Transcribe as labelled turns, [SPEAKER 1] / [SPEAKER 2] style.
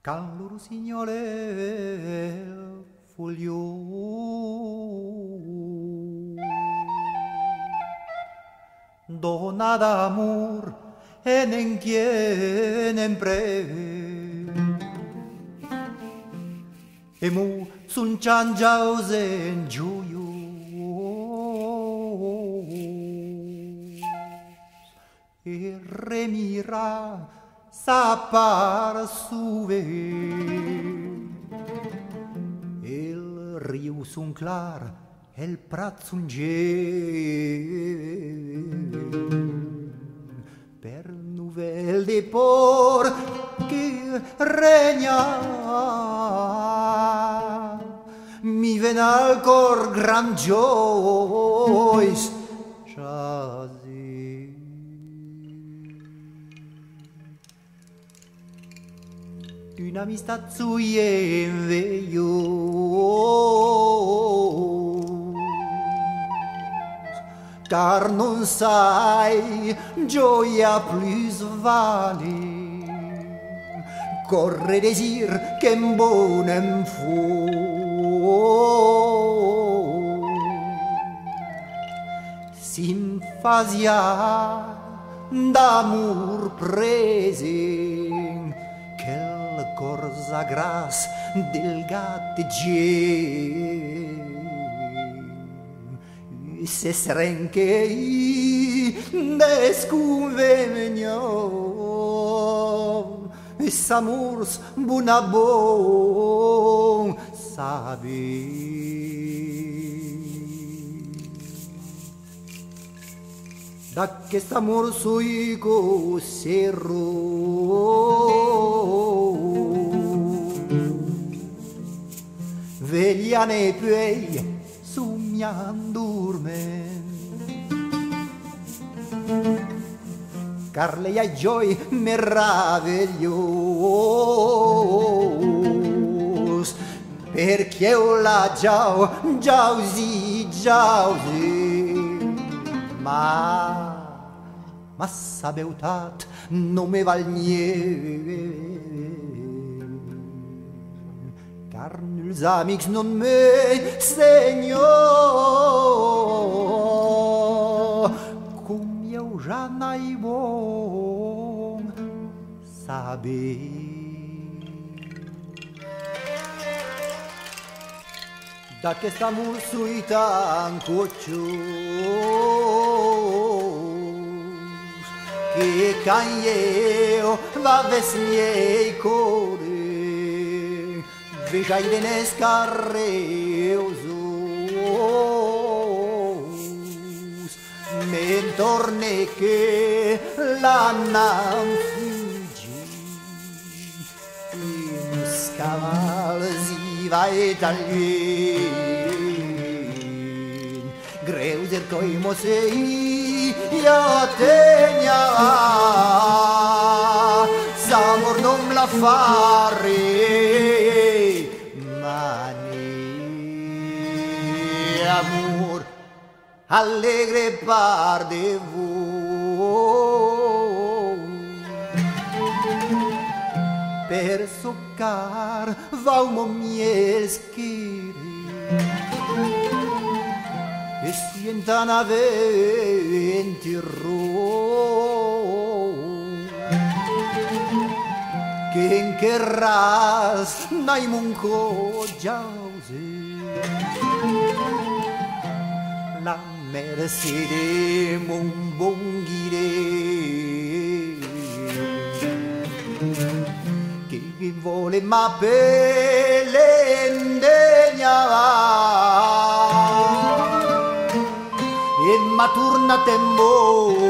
[SPEAKER 1] Can lo signore fulio Dona d'amor e en en quien en breve E mo sun chan jaus en juyo E remirar s'appar suve il riu sun clar el prat sun per nuvel de por che regna mi ven al cor gran giois un'amistà zuie veio car non sai gioia plus vale. Corre desir che un buon fu. Sinfasia d'amor prese corsa gras del e Se srenchei e s'amurs bunabon sabi. Da che s'amor suigo serro, veglia nei puei sognandurme car lei ai gioi meraviglios perché io la già giausi giausi. Ma ma beutat non me val niente Carnul amics non me Senhor. Como eu já n-ai bom saber. Dacă s-a mulțuit în que Că ca eu va vesmiei vejai de nescarreus me torne que la nam fugi uns cavals i va e tallin greu del coi mosei i a tenia s'amor non la fare alegre par de voo. Per socar valmo mieskiri e sientan aventi Quien querrás, naimunco jauzi. La che in che ras naimunco jause la mercede mumbongire chi vuole ma pelendegna e ma torna tembo